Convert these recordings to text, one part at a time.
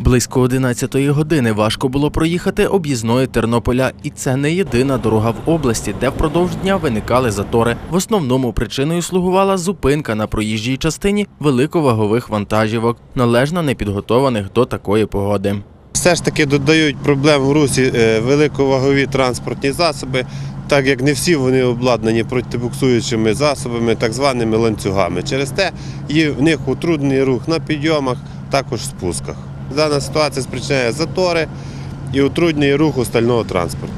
Близько 11-ї години важко було проїхати об'їзною Тернополя, і це не єдина дорога в області, де впродовж дня виникали затори. В основному причиною слугувала зупинка на проїжджій частині великовагових вантажівок, належно непідготованих до такої погоди. Все ж таки додають проблем в русі е, великовагові транспортні засоби, так як не всі вони обладнані протибуксуючими засобами, так званими ланцюгами. Через те є в них утруднений рух на підйомах, також спусках. Дана ситуація спричиняє затори і утруднений рух остального транспорту.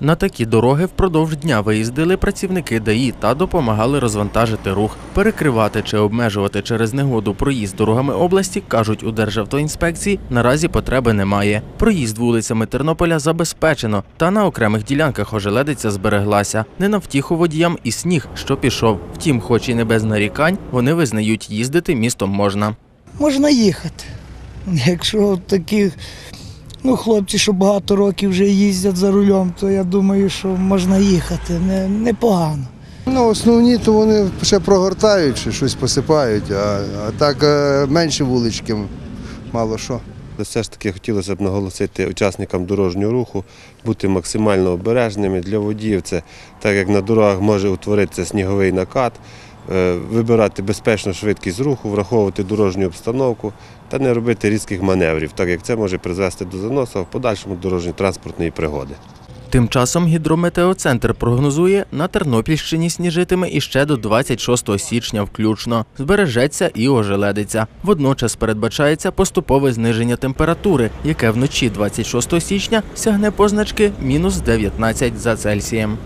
На такі дороги впродовж дня виїздили працівники ДАІ та допомагали розвантажити рух. Перекривати чи обмежувати через негоду проїзд дорогами області, кажуть у Державтоінспекції, наразі потреби немає. Проїзд вулицями Тернополя забезпечено, та на окремих ділянках ожеледиця збереглася. Не на втіху водіям і сніг, що пішов. Втім, хоч і не без нарікань, вони визнають, їздити містом можна. можна їхати. Якщо такі ну, хлопці, що багато років вже їздять за рулем, то я думаю, що можна їхати. Не, непогано. Ну, основні, то вони ще прогортають, чи щось посипають, а, а так е, менші вулички, мало що. Все ж таки хотілося б наголосити учасникам дорожнього руху бути максимально обережними для водіїв. Це так як на дорогах може утворитися сніговий накат, вибирати безпечну швидкість руху, враховувати дорожню обстановку та не робити різких маневрів, так як це може призвести до заносу, в подальшому дорожньо-транспортної пригоди. Тим часом гідрометеоцентр прогнозує, на Тернопільщині сніжитиме іще до 26 січня включно. Збережеться і ожеледиться. Водночас передбачається поступове зниження температури, яке вночі 26 січня сягне позначки мінус 19 за Цельсієм.